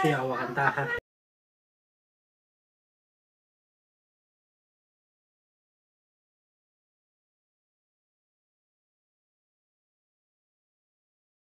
Si 我很大汗